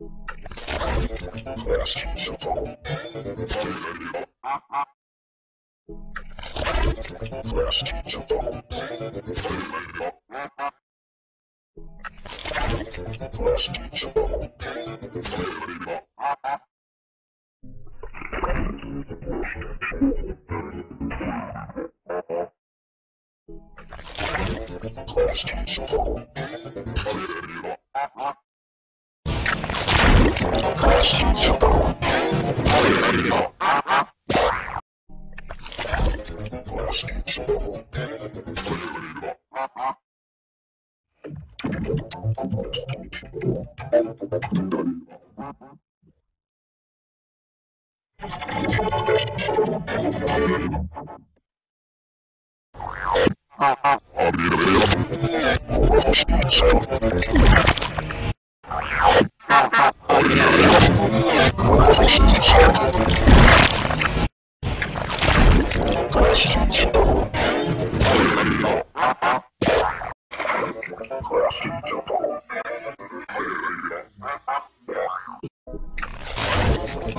Last teacher, Classic Temple. You